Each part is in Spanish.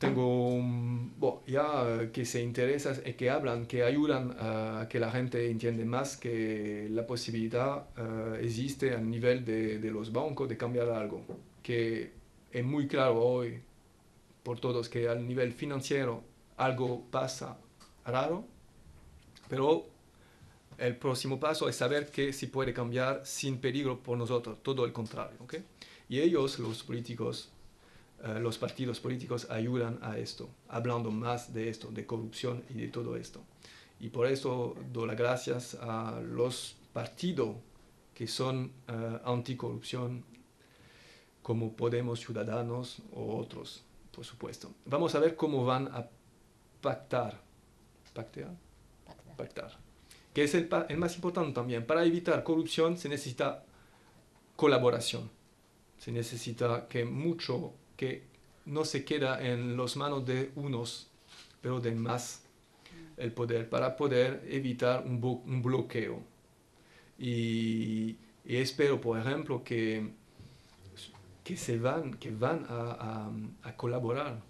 tengo ya que se interesan y que hablan, que ayudan a que la gente entiende más que la posibilidad existe a nivel de, de, los bancos de cambiar algo. Que es muy claro hoy por todos que al nivel financiero algo pasa raro, pero el próximo paso es saber que se puede cambiar sin peligro por nosotros, todo el contrario. ¿okay? Y ellos, los políticos, eh, los partidos políticos ayudan a esto, hablando más de esto, de corrupción y de todo esto. Y por eso doy las gracias a los partidos que son uh, anticorrupción, como Podemos Ciudadanos o otros, por supuesto. Vamos a ver cómo van a pactar. ¿Pactear? Pactar. pactar. Que es el, el más importante también. Para evitar corrupción se necesita colaboración. Se necesita que mucho que no se queda en las manos de unos, pero de más el poder, para poder evitar un, bloqueo. Y, espero, por ejemplo, que, que, se van, que van a, a, colaborar,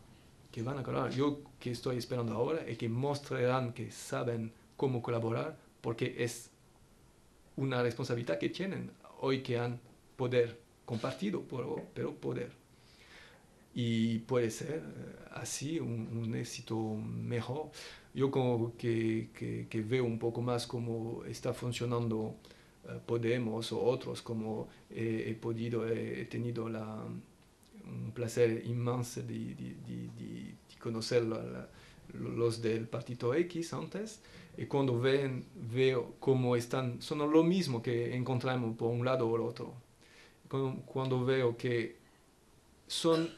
que van a colaborar. Yo que estoy esperando ahora es que mostrarán que saben cómo colaborar, porque es una responsabilidad que tienen hoy que han poder compartido, pero poder y puede ser eh, así un, éxito mejor. Yo como que, que, veo un poco más cómo está funcionando eh, Podemos o otros, como he, podido, he, tenido la, un placer inmenso de, de, de, conocer los del partido X antes, y cuando ven, veo cómo están, son lo mismo que encontramos por un lado o el otro. Cuando, cuando veo que son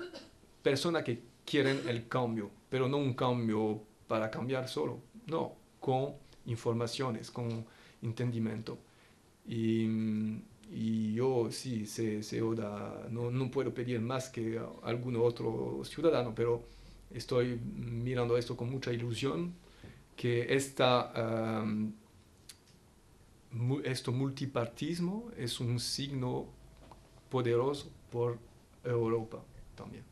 personas que quieren el cambio, pero no un cambio para cambiar solo, no, con informaciones, con entendimiento. Y, yo sí, se, se no, no, puedo pedir más que algún otro ciudadano, pero estoy mirando esto con mucha ilusión, que esta, um, esto multipartismo es un signo poderoso por Europa también.